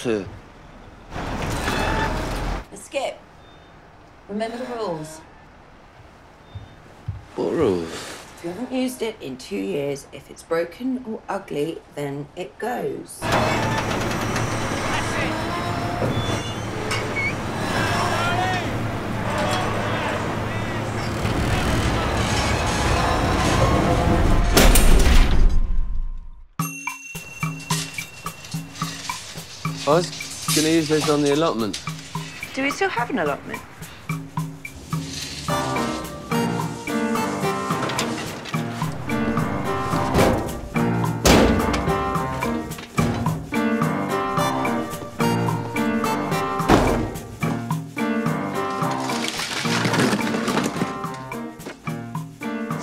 sir. Skip. Remember the rules. What rules? If you haven't used it in two years, if it's broken or ugly, then it goes. Was going use this on the allotment. Do we still have an allotment?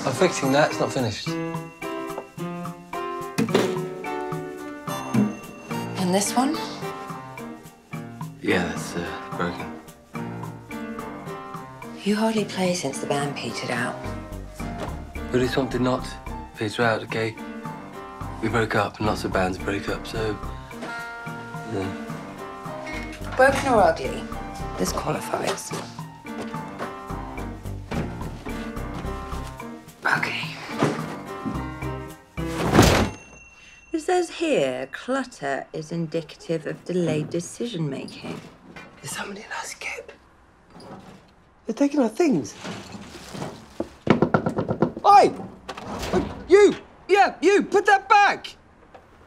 I'm fixing that. It's not finished. And this one? You hardly play since the band petered out. But this one did not peter out, okay? We broke up, and lots of bands break up, so... Yeah. Broken or ugly? This qualifies. Okay. It says here, clutter is indicative of delayed decision making. Is somebody in our. They're taking our things. Oi! You! Yeah, you! Put that back!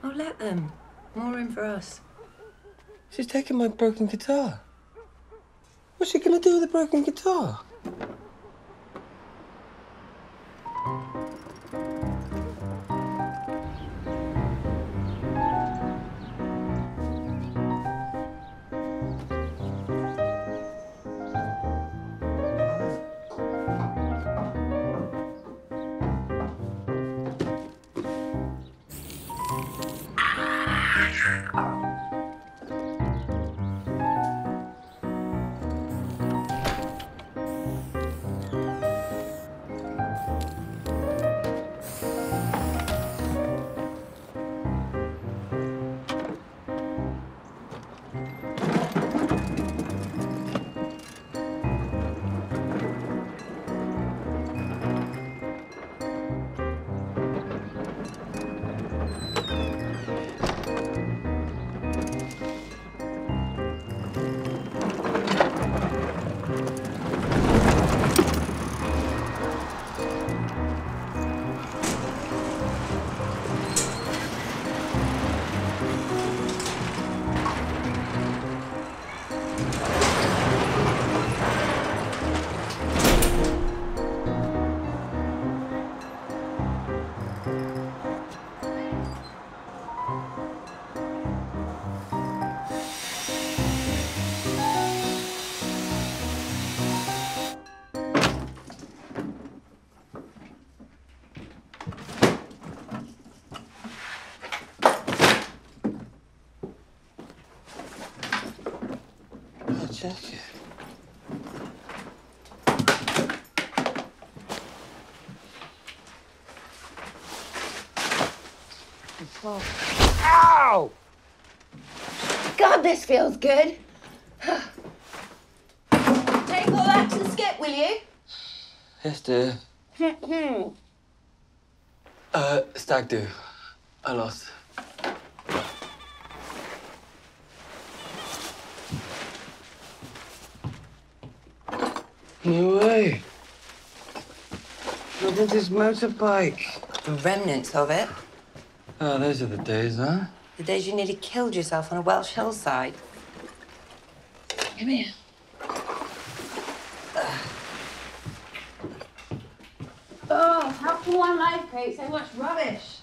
Oh, let them. More room for us. She's taking my broken guitar. What's she gonna do with the broken guitar? My jacket. Ow! God, this feels good. Take all that to the skip, will you? Yes, dear. uh, stag do. I lost. No way. Look at this motorbike. The remnants of it. Oh, those are the days, huh? The days you nearly killed yourself on a Welsh hillside. Come here. Oh, how can one life create so much rubbish?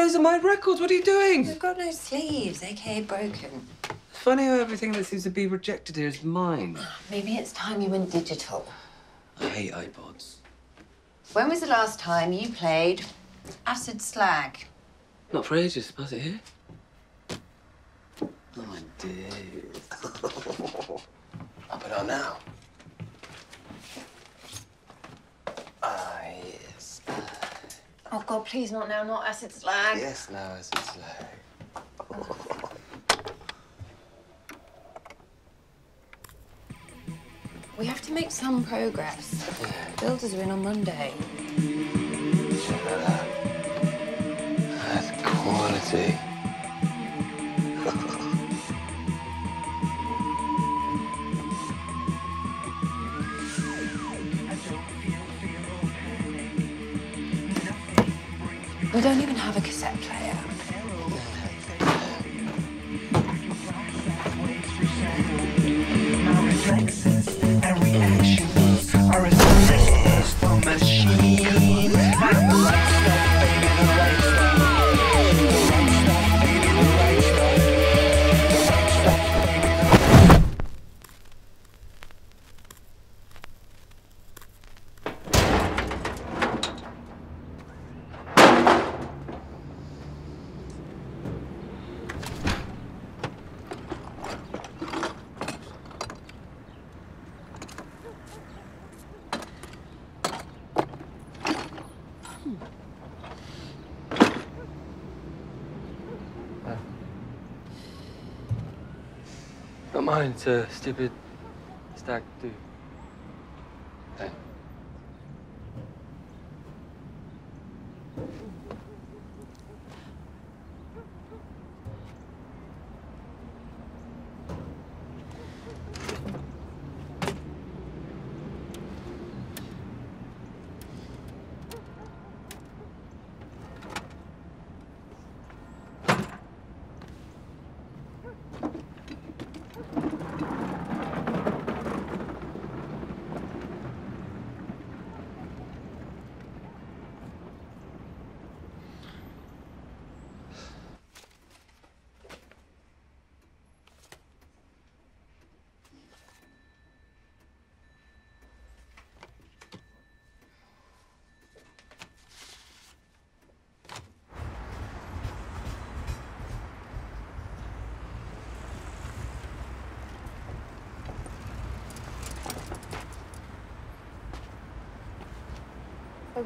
Those are my records. What are you doing? We've got no sleeves, aka broken. It's funny how everything that seems to be rejected here is mine. Maybe it's time you went digital. I hate iPods. When was the last time you played Acid Slag? Not for ages. Was it here? Oh, I did. I'll put it on now. Yes. Oh God, please not now, not Acid Slag. Yes, now as it's like. We have to make some progress. Builders are in on Monday. We don't even have a cassette player. Not mine. It's a stupid stack, do.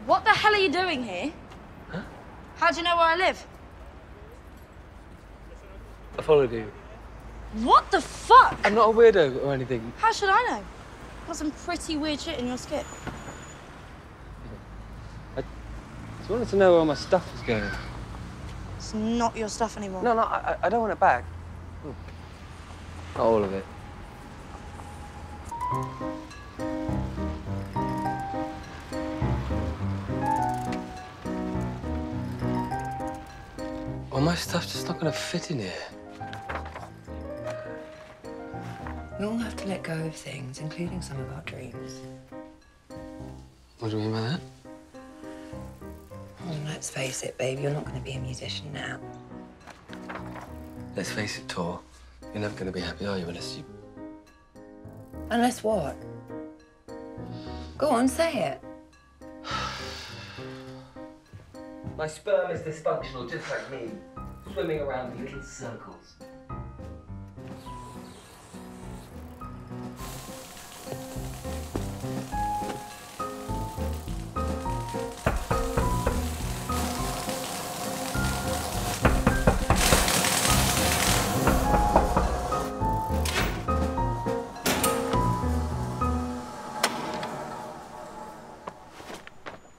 What the hell are you doing here? Huh? How do you know where I live? I followed you. What the fuck? I'm not a weirdo or anything. How should I know? Got some pretty weird shit in your skip. I just wanted to know where all my stuff was going. It's not your stuff anymore. No, no, I, I don't want it back. Not all of it. My stuff's just not gonna fit in here. We all have to let go of things, including some of our dreams. What do you mean by that? Oh, let's face it, babe, you're not going to be a musician now. Let's face it, Tor. You're never gonna be happy, are you, unless you... Unless what? Go on, say it. My sperm is dysfunctional, just like me, swimming around in little circles.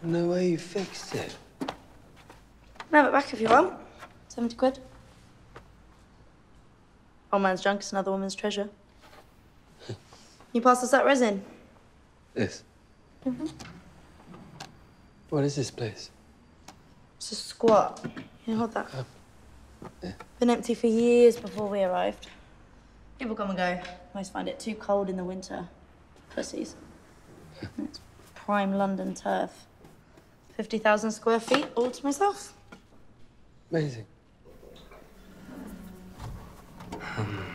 No way you fixed it. Have it back if you want. 70 quid. Old man's junk is another woman's treasure. you pass us that resin? This? Mm-hmm. What is this place? It's a squat. You hold that. Oh. yeah. Been empty for years before we arrived. People come and go. Most find it too cold in the winter. Pussies. it's prime London turf. 50,000 square feet, all to myself. Amazing. Um.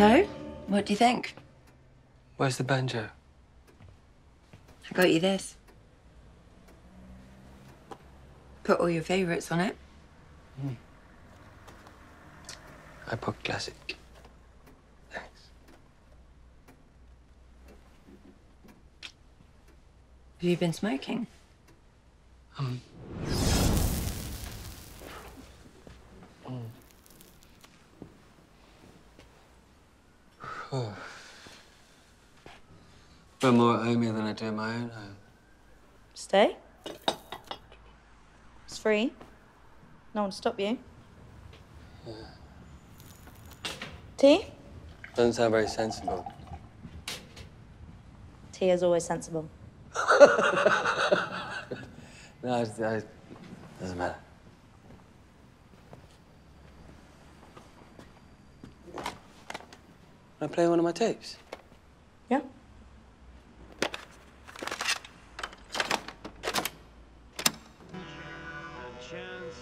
So, what do you think? Where's the banjo? I got you this. Put all your favourites on it. Hmm. I put classic. Thanks. Have you been smoking? Um. Mm. But more at home here than I do in my own home. Stay. It's free. No one to stop you. Tea? Doesn't sound very sensible. Tea is always sensible. No, I, I, doesn't matter. I play one of my tapes? Yeah? chance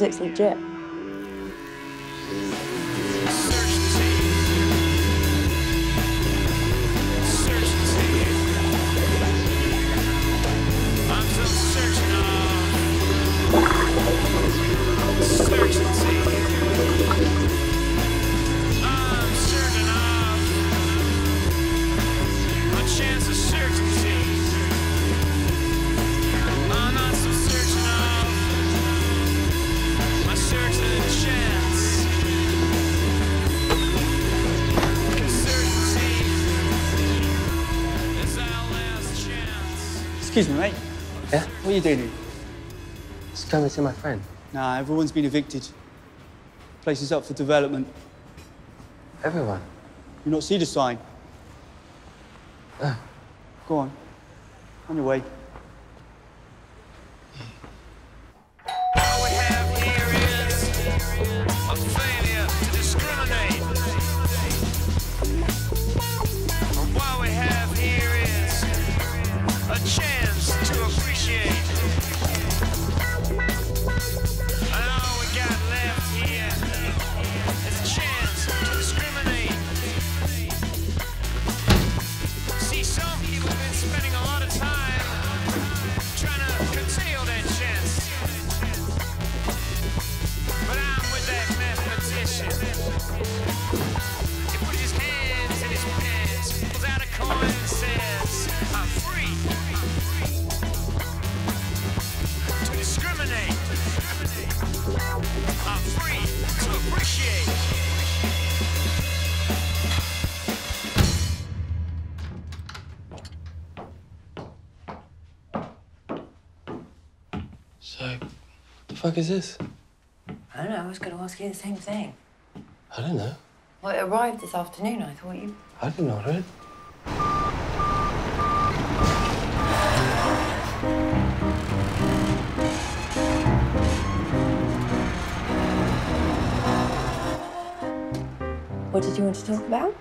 is Excuse me, mate. Yeah? What are you doing here? Just come and see my friend. Nah, everyone's been evicted. Place is up for development. Everyone. You not see the sign? Uh. Go on. On your way. So, what the fuck is this? I don't know. I was going to ask you the same thing. I don't know. Well, it arrived this afternoon. I thought you. I didn't order it. What did you want to talk about?